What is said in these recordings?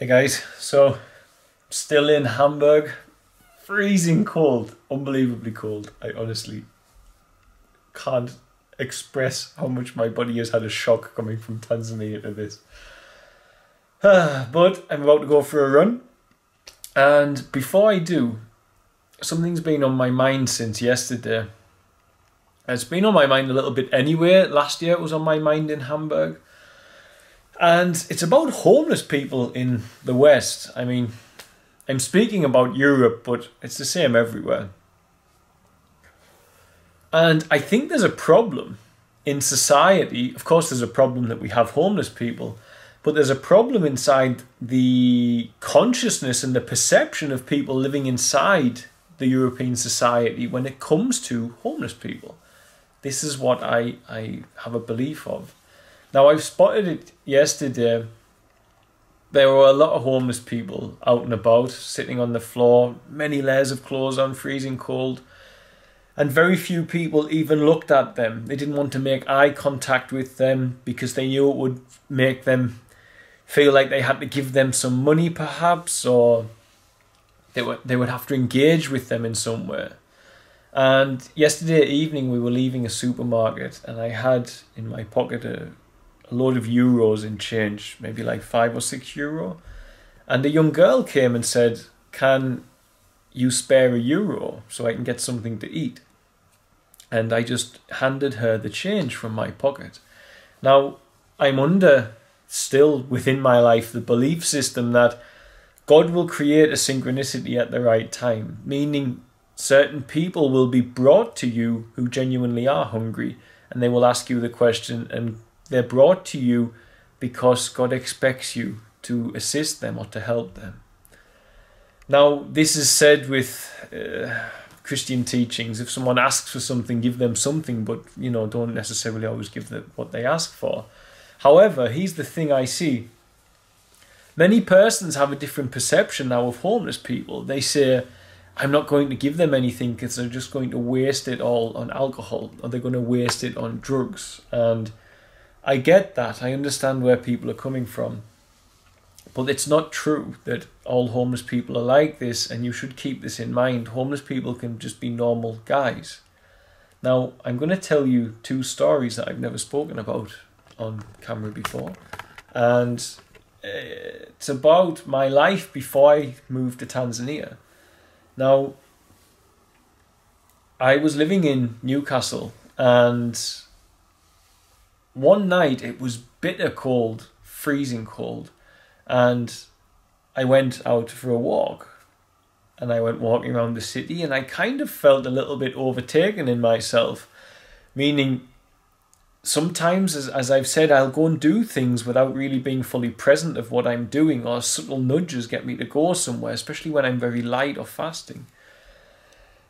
Hey guys, so still in Hamburg, freezing cold, unbelievably cold. I honestly can't express how much my body has had a shock coming from Tanzania to this. but I'm about to go for a run, and before I do, something's been on my mind since yesterday. It's been on my mind a little bit anyway. Last year it was on my mind in Hamburg and it's about homeless people in the West. I mean, I'm speaking about Europe, but it's the same everywhere. And I think there's a problem in society. Of course, there's a problem that we have homeless people, but there's a problem inside the consciousness and the perception of people living inside the European society when it comes to homeless people. This is what I, I have a belief of. Now I've spotted it yesterday. There were a lot of homeless people out and about, sitting on the floor, many layers of clothes on, freezing cold. And very few people even looked at them. They didn't want to make eye contact with them because they knew it would make them feel like they had to give them some money, perhaps, or they would they would have to engage with them in some way. And yesterday evening, we were leaving a supermarket, and I had in my pocket a a load of euros in change, maybe like five or six euro. And the young girl came and said, Can you spare a euro so I can get something to eat? And I just handed her the change from my pocket. Now, I'm under still within my life the belief system that God will create a synchronicity at the right time, meaning certain people will be brought to you who genuinely are hungry and they will ask you the question and they're brought to you because God expects you to assist them or to help them. Now, this is said with uh, Christian teachings. If someone asks for something, give them something, but you know, don't necessarily always give them what they ask for. However, here's the thing I see. Many persons have a different perception now of homeless people. They say, I'm not going to give them anything because they're just going to waste it all on alcohol or they're going to waste it on drugs. And I get that. I understand where people are coming from. But it's not true that all homeless people are like this, and you should keep this in mind. Homeless people can just be normal guys. Now, I'm going to tell you two stories that I've never spoken about on camera before. And uh, it's about my life before I moved to Tanzania. Now, I was living in Newcastle, and one night it was bitter cold, freezing cold, and I went out for a walk. And I went walking around the city, and I kind of felt a little bit overtaken in myself. Meaning, sometimes, as, as I've said, I'll go and do things without really being fully present of what I'm doing, or subtle nudges get me to go somewhere, especially when I'm very light or fasting.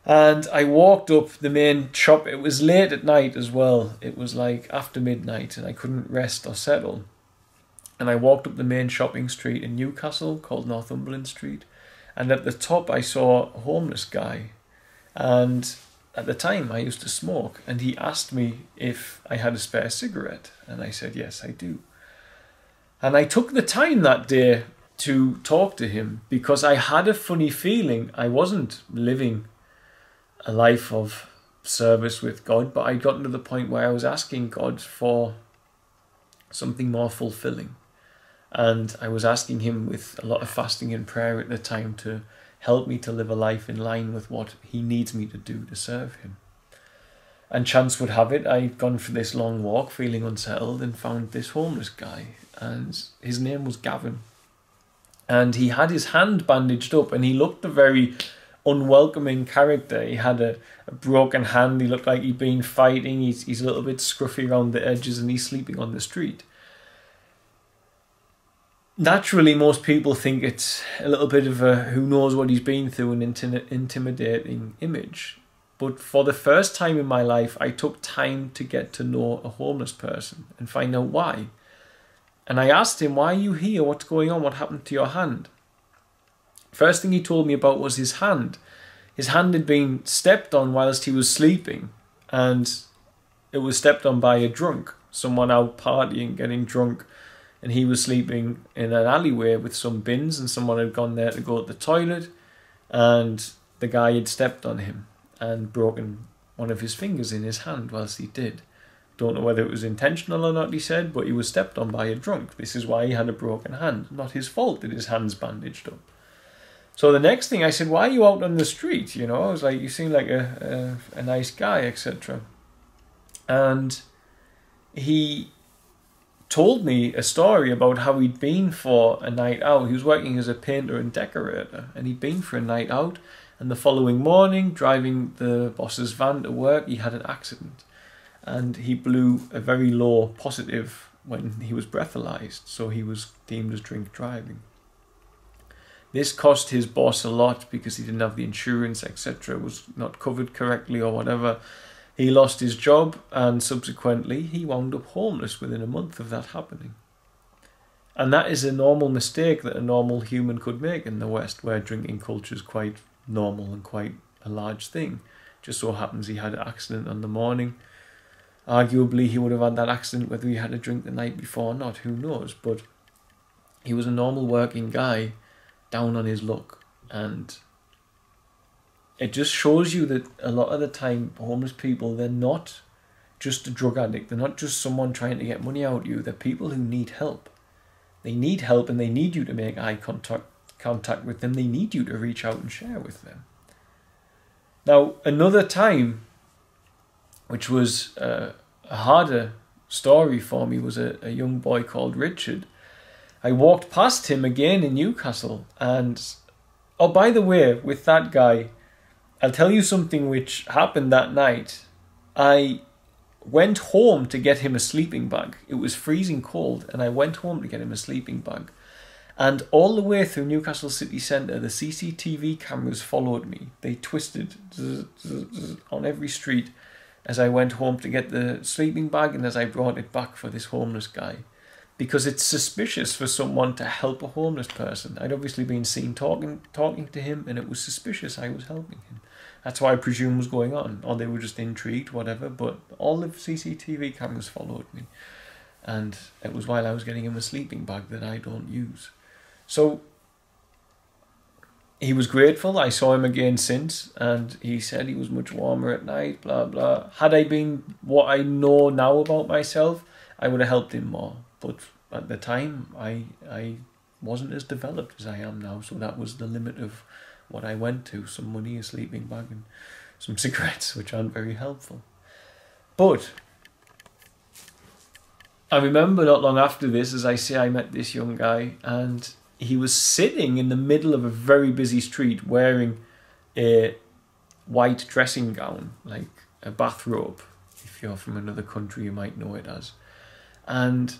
And I walked up the main shop. It was late at night as well. It was like after midnight, and I couldn't rest or settle. And I walked up the main shopping street in Newcastle called Northumberland Street. And at the top, I saw a homeless guy. And at the time, I used to smoke. And he asked me if I had a spare cigarette. And I said, Yes, I do. And I took the time that day to talk to him because I had a funny feeling I wasn't living a life of service with God, but I'd gotten to the point where I was asking God for something more fulfilling. And I was asking Him with a lot of fasting and prayer at the time to help me to live a life in line with what He needs me to do to serve Him. And chance would have it, I'd gone for this long walk feeling unsettled and found this homeless guy. And his name was Gavin. And he had his hand bandaged up and he looked a very unwelcoming character. He had a, a, broken hand. He looked like he'd been fighting. He's, he's a little bit scruffy around the edges and he's sleeping on the street. Naturally, most people think it's a little bit of a who knows what he's been through an inti- intimidating image. But for the first time in my life, I took time to get to know a homeless person and find out why. And I asked him, Why are you here? What's going on? What happened to your hand? First thing he told me about was his hand. His hand had been stepped on whilst he was sleeping, and it was stepped on by a drunk, someone out partying, getting drunk, and he was sleeping in an alleyway with some bins, and someone had gone there to go to the toilet, and the guy had stepped on him and broken one of his fingers in his hand whilst he did. Don't know whether it was intentional or not, he said, but he was stepped on by a drunk. This is why he had a broken hand. Not his fault that his hand's bandaged up. So the next thing I said, why are you out on the street? You know, I was like, you seem like a, a, a nice guy, etc. And he told me a story about how he'd been for a night out. He was working as a painter and decorator, and he'd been for a night out. And the following morning, driving the boss's van to work, he had an accident, and he blew a very low positive when he was breathalyzed, so he was deemed as drink driving. This cost his boss a lot because he didn't have the insurance, etc., was not covered correctly or whatever. He lost his job and subsequently he wound up homeless within a month of that happening. And that is a normal mistake that a normal human could make in the West, where drinking culture is quite normal and quite a large thing. Just so happens he had an accident on the morning. Arguably, he would have had that accident whether he had a drink the night before or not, who knows? But he was a normal working guy down on his luck. And it just shows you that a lot of the time homeless people they're not just a drug addict. They're not just someone trying to get money out of you. They're people who need help. They need help and they need you to make eye contact contact with them. They need you to reach out and share with them. Now another time which was uh, a harder story for me was a, a young boy called richard i walked past him again in newcastle and oh by the way with that guy I'll tell you something which happened that night. I went home to get him a sleeping bag. It was freezing cold, and I went home to get him a sleeping bag. And all the way through Newcastle city centre, the CCTV cameras followed me. They twisted on every street as I went home to get the sleeping bag and as I brought it back for this homeless guy. Because it's suspicious for someone to help a homeless person. I'd obviously been seen talking talking to him and it was suspicious I was helping him. That's what I presume was going on, or they were just intrigued, whatever. But all the CCTV cameras followed me, and it was while I was getting him a sleeping bag that I don't use. So he was grateful. I saw him again since, and he said he was much warmer at night. Blah blah. Had I been what I know now about myself, I would have helped him more. But at the time, I I wasn't as developed as I am now, so that was the limit of what I went to some money, a sleeping bag, and some cigarettes, which aren't very helpful. But I remember not long after this, as I say, I met this young guy, and he was sitting in the middle of a very busy street wearing a white dressing gown, like a bathrobe. If you're from another country, you might know it as. And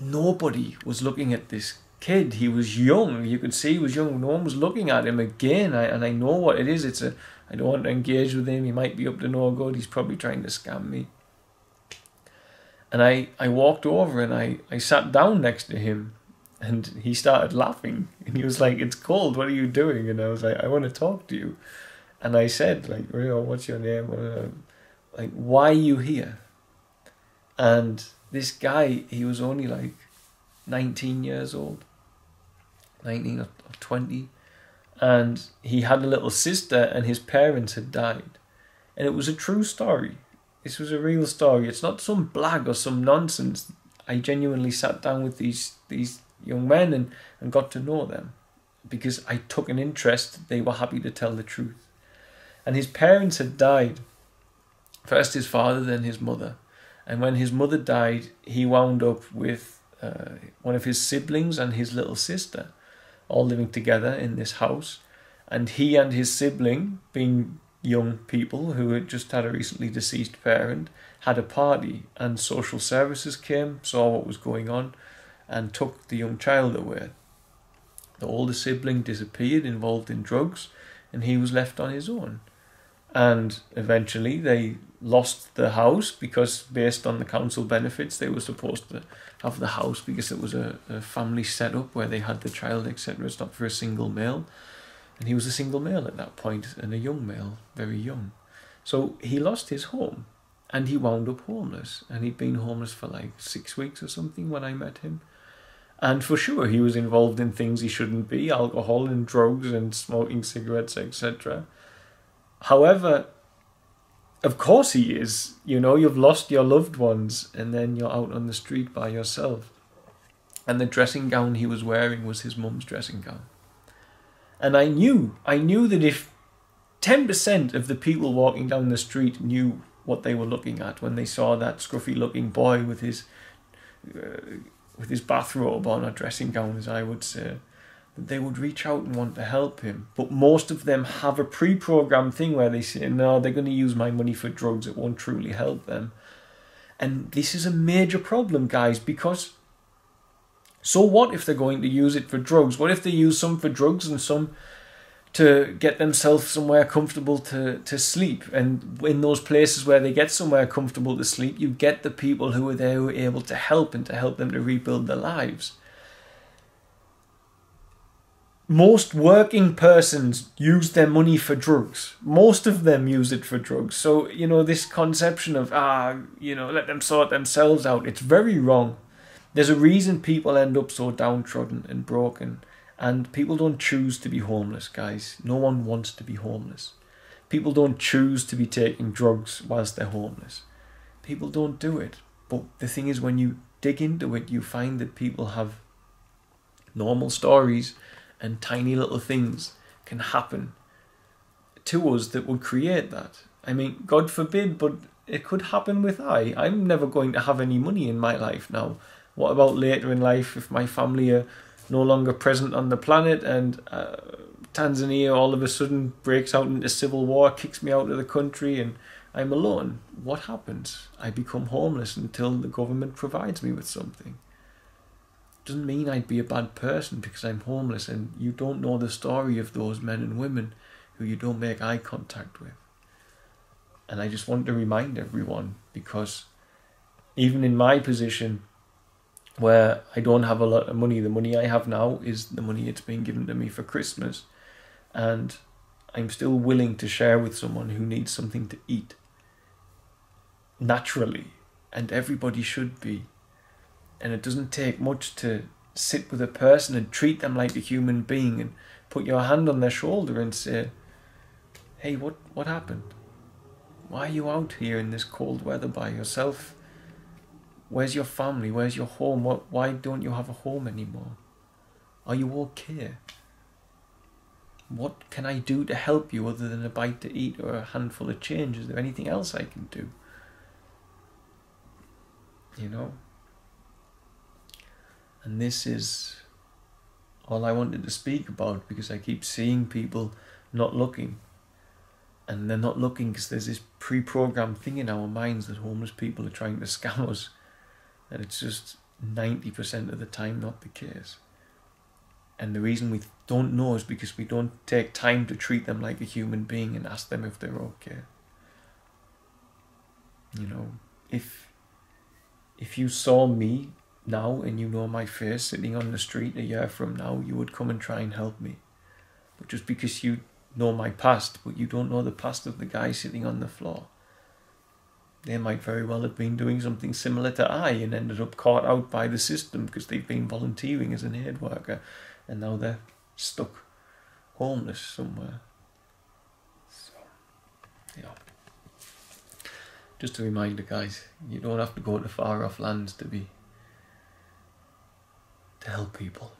nobody was looking at this kid. He was young. You could see he was young. No one was looking at him again. I, and I know what it is. It's a. I don't want to engage with him. He might be up to no good. He's probably trying to scam me. And I, I walked over and I, I sat down next to him and he started laughing and he was like, It's cold, what are you doing? And I was like, I want to talk to you. And I said, like, what's your name? Like, why are you here? And this guy, he was only like 19 years old. 19 or 20 and he had a little sister and his parents had died. And it was a true story. This was a real story. It's not some blag or some nonsense. I genuinely sat down with these these young men and, and got to know them because i took an interest. They were happy to tell the truth. And his parents had died. First his father then his mother and when his mother died he wound up with uh, one of his siblings and his little sister all living together in this house. And he and his sibling, being young people who had just had a recently deceased parent, had a party, and social services came, saw what was going on, and took the young child away. The older sibling disappeared, involved in drugs, and he was left on his own. And eventually they lost the house because, based on the council benefits, they were supposed to have the house because it was a, a family setup where they had the child, etc. It's not for a single male. And he was a single male at that point and a young male, very young. So he lost his home and he wound up homeless. And he'd been homeless for like six weeks or something when I met him. And for sure, he was involved in things he shouldn't be alcohol and drugs and smoking cigarettes, etc. However, of course he is. You know, you've lost your loved ones and then you're out on the street by yourself. And the dressing gown he was wearing was his mum's dressing gown. And I knew, I knew that if 10% of the people walking down the street knew what they were looking at when they saw that scruffy looking boy with his uh, with his bathrobe on or dressing gown, as I would say, that they would reach out and want to help him. But most of them have a pre programmed thing where they say, no, they're going to use my money for drugs, it won't truly help them. And this is a major problem, guys, because so what if they're going to use it for drugs? What if they use some for drugs and some to get themselves somewhere comfortable to, to sleep. And in those places where they get somewhere comfortable to sleep, you get the people who are there who are able to help and to help them to rebuild their lives. Most working persons use their money for drugs. Most of them use it for drugs. So, you know, this conception of, ah, you know, let them sort themselves out, it's very wrong. There's a reason people end up so downtrodden and broken and people don't choose to be homeless, guys. No one wants to be homeless. People don't choose to be taking drugs whilst they're homeless. People don't do it. But the thing is, when you dig into it, you find that people have normal stories and tiny little things can happen to us that would create that. I mean, God forbid, but it could happen with I. I'm never going to have any money in my life now. What about later in life if my family are no longer present on the planet, and uh, Tanzania all of a sudden breaks out into civil war, kicks me out of the country, and I'm alone. What happens? I become homeless until the government provides me with something. Doesn't mean I'd be a bad person because I'm homeless, and you don't know the story of those men and women who you don't make eye contact with. And I just want to remind everyone because even in my position, where I don't have a lot of money. The money I have now is the money it's been given to me for Christmas. And I'm still willing to share with someone who needs something to eat. Naturally. And everybody should be. And it doesn't take much to sit with a person and treat them like a human being and put your hand on their shoulder and say, Hey, what, what happened? Why are you out here in this cold weather by yourself? Where's your family? Where's your home? What, why don't you have a home anymore? Are you okay? What can I do to help you other than a bite to eat or a handful of change? Is there anything else I can do? You know? And this is all I wanted to speak about because I keep seeing people not looking. And they're not looking because there's this pre programmed thing in our minds that homeless people are trying to scam us and it's just 90% of the time not the case. And the reason we don't know is because we don't take time to treat them like a human being and ask them if they're okay. You know, if if you saw me now and you know my face sitting on the street a year from now, you would come and try and help me. But just because you know my past, but you don't know the past of the guy sitting on the floor they might very well have been doing something similar to I and ended up caught out by the system because they've been volunteering as an aid worker and now they're stuck homeless somewhere. So, yeah. Just a reminder, guys, you don't have to go to far off lands to be people.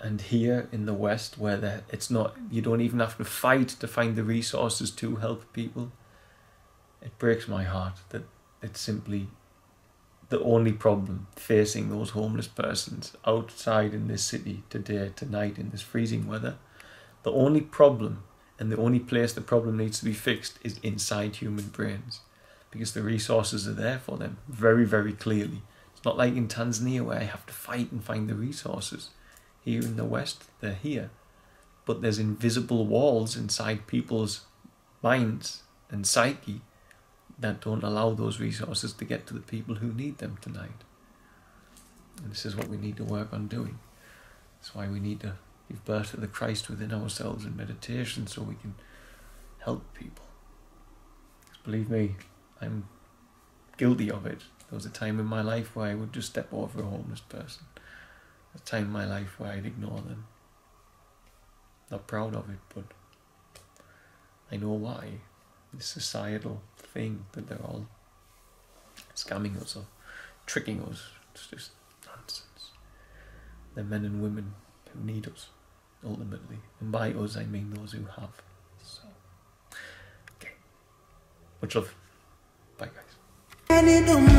And here in the West, where it's not, you don't even have to fight to find the resources to help people it breaks my heart that it's simply the only problem facing those homeless persons outside in this city today, tonight, in this freezing weather. The only problem and the only place the problem needs to be fixed is inside human brains because the resources are there for them very, very clearly. It's not like in Tanzania where I have to fight and find the resources. Here in the West, they're here. But there's invisible walls inside people's minds and psyche that don't allow those resources to get to the people who need them tonight. And this is what we need to work on doing. That's why we need to give birth to the Christ within ourselves in meditation so we can help people. Because believe me, I'm guilty of it. There was a time in my life where I would just step over a homeless person. A time in my life where I'd ignore them. Not proud of it, but I know why. This societal thing that they're all scamming us or tricking us. It's just nonsense. They're men and women who need us, ultimately. And by us, I mean those who have. So, okay. Much love. Bye, guys.